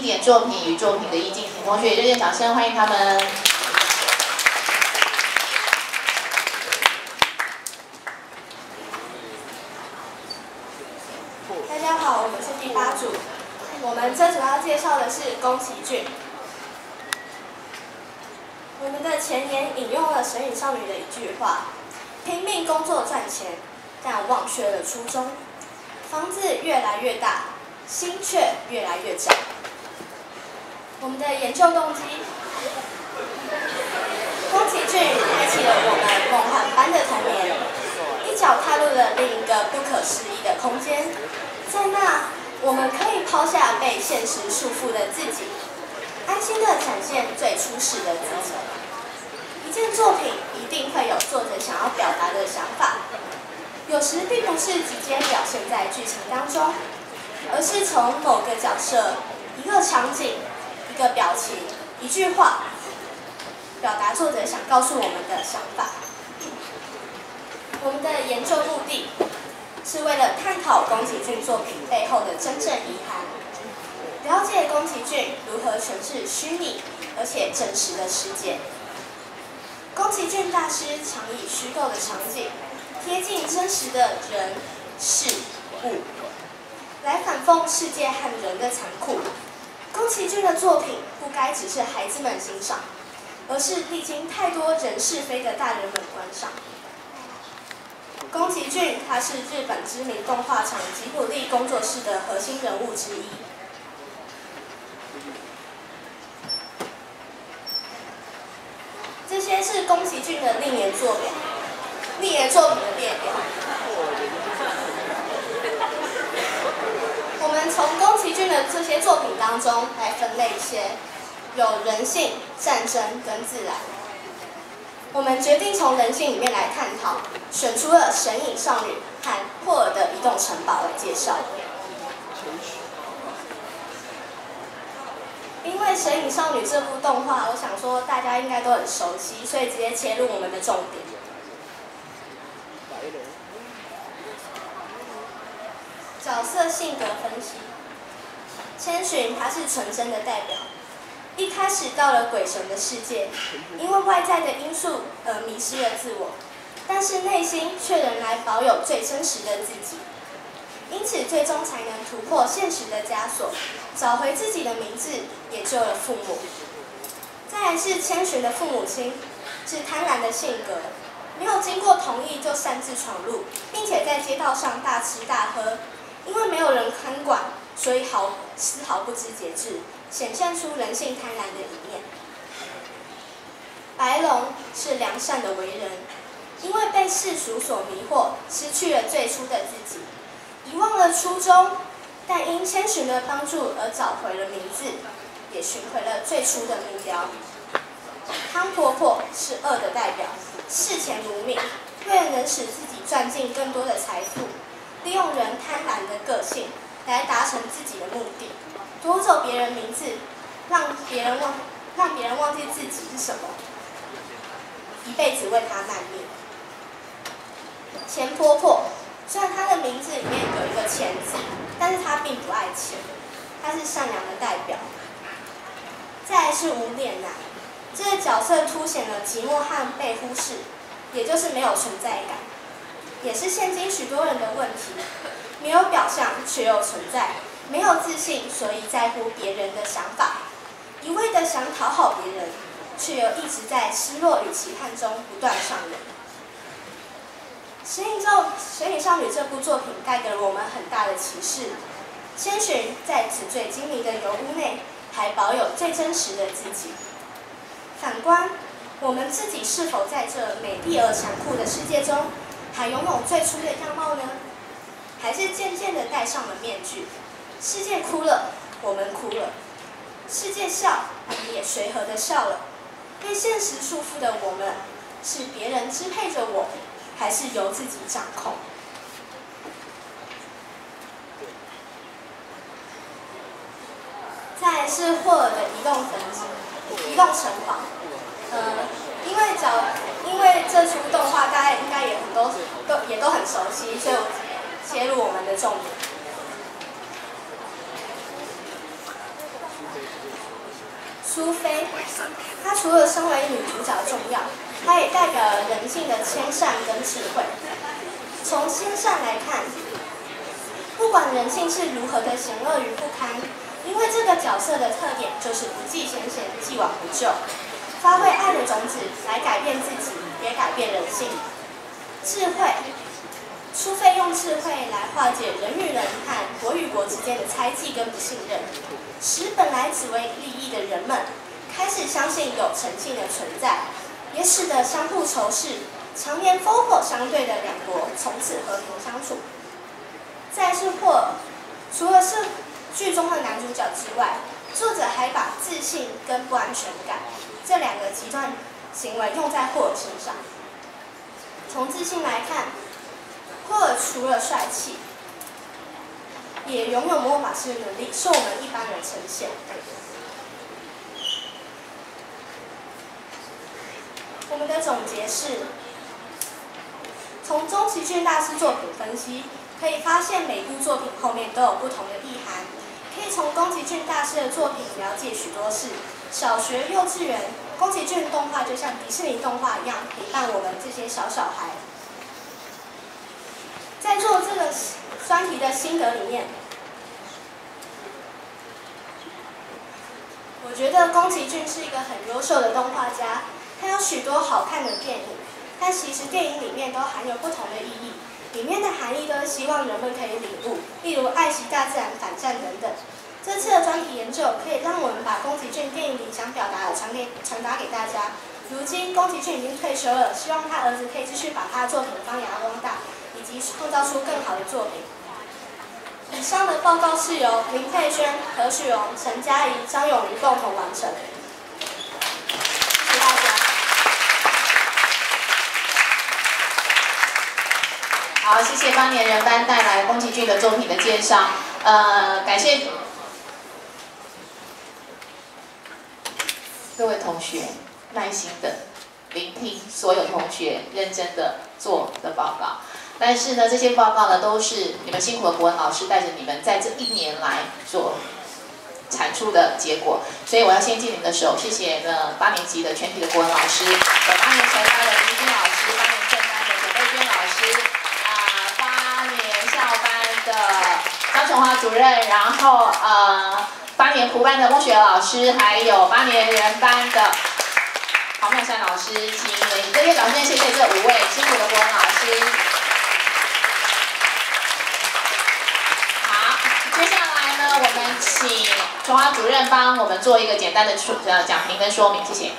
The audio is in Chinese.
经典作品与作品的意境同学，热烈掌声欢迎他们。大家好，我们是第八组，我们这组要介绍的是宫崎骏。我们的前言引用了《神隐少女》的一句话：“拼命工作赚钱，但忘却了初衷。房子越来越大，心却越来越窄。”我们的研究动机：宫崎骏开启了我们梦幻般的童年，一脚踏入了另一个不可思议的空间。在那，我们可以抛下被现实束缚的自己。安心的展现最初始的自己。一件作品一定会有作者想要表达的想法，有时并不是直接表现在剧情当中，而是从某个角色、一个场景、个表情、一句话，表达作者想告诉我们的想法。我们的研究目的是为了探讨宫崎骏作品背后的真正遗憾。了解宫崎骏如何诠释虚拟而且真实的世界。宫崎骏大师常以虚构的场景贴近真实的人事物，来反讽世界和人的残酷。宫崎骏的作品不该只是孩子们欣赏，而是历经太多人是非的大人们观赏。宫崎骏他是日本知名动画厂吉卜力工作室的核心人物之一。这些是宫崎骏的历年作品，历年作品的列表。我们的这些作品当中来分类一些，有人性、战争跟自然。我们决定从人性里面来探讨，选出了《神隐少女》和《霍尔的移动城堡》来介绍。因为《神隐少女》这部动画，我想说大家应该都很熟悉，所以直接切入我们的重点。角色性格分析，千寻他是纯真的代表。一开始到了鬼神的世界，因为外在的因素而迷失了自我，但是内心却仍然保有最真实的自己，因此最终才能突破现实的枷锁，找回自己的名字，也救了父母。再来是千寻的父母亲，是贪婪的性格，没有经过同意就擅自闯入，并且在街道上大吃大喝，因为没有人看管，所以毫丝毫不知节制。显现出人性贪婪的一面。白龙是良善的为人，因为被世俗所迷惑，失去了最初的自己，遗忘了初衷，但因千寻的帮助而找回了名字，也寻回了最初的目标。汤婆婆是恶的代表，视钱如命，为了能使自己赚进更多的财富，利用人贪婪的个性来达成自己的目的。夺走别人名字，让别人忘，让别人忘记自己是什么，一辈子为他卖命。钱婆婆，虽然她的名字里面有一个钱字，但是她并不爱钱，她是善良的代表。再来是无脸男，这个角色凸显了寂寞和被忽视，也就是没有存在感，也是现今许多人的问题，没有表象却又存在。没有自信，所以在乎别人的想法，一味的想讨好别人，却又一直在失落与期盼中不断上演。《神隐少神隐少女》这部作品带给了我们很大的启示：千寻在纸醉金迷的油屋内，还保有最真实的自己。反观我们自己，是否在这美丽而残酷的世界中，还拥有最初的样貌呢？还是渐渐的戴上了面具？世界哭了，我们哭了；世界笑，我们也随和的笑了。被现实束缚的我们，是别人支配着我，还是由自己掌控？再是霍尔的移动城移动城堡。呃，因为角，因为这出动画大家应该也很多都也都很熟悉，所以我切入我们的重点。苏菲，她除了身为女主角重要，她也代表了人性的谦善跟智慧。从谦善来看，不管人性是如何的险恶与不堪，因为这个角色的特点就是不计前嫌，既往不咎，发挥爱的种子来改变自己，也改变人性。智慧，除非用智慧来化解人与人和国与国之间的猜忌跟不信任，使本来只为利益的人们开始相信有诚信的存在，也使得相互仇视、常年烽火相对的两国从此和平相处。再是霍尔，除了是剧中的男主角之外，作者还把自信跟不安全感这两个极端行为用在霍尔身上。从自信来看，除了帅气，也拥有魔法师的能力，是我们一般人呈现。我们的总结是：从宫崎骏大师作品分析，可以发现每部作品后面都有不同的意涵。可以从宫崎骏大师的作品了解许多事。小学、幼稚园，宫崎骏动画就像迪士尼动画一样，陪伴我们这些小小孩。在做这个专题的心得里面，我觉得宫崎骏是一个很优秀的动画家，他有许多好看的电影，但其实电影里面都含有不同的意义，里面的含义都是希望人们可以领悟，例如爱惜大自然、反战等等。这次的专题研究可以让我们把宫崎骏电影里想表达的传给传达给大家。如今宫崎骏已经退休了，希望他儿子可以继续把他的作品发扬光大，以及创造出更好的作品。以上的报告是由林佩轩、何许荣、陈嘉怡、张永瑜共同完成。谢谢大家。好，谢谢八年人班带来宫崎骏的作品的介绍。呃，感谢各位同学耐心的聆听所有同学认真的做的报告。但是呢，这些报告呢，都是你们辛苦的国文老师带着你们在这一年来所产出的结果。所以我要先敬你们的手，谢谢呢八年级的全体的国文老师，有八年前班的林君老师，八年正班的简贝娟老师，啊，八年校班的张琼华主任，然后呃，八年湖班的孟雪老师，还有八年人班的黄妙山老师，请以热烈掌声谢谢这五位辛苦的国文老师。接下来呢，我们请琼华主任帮我们做一个简单的说呃讲评跟说明，谢谢。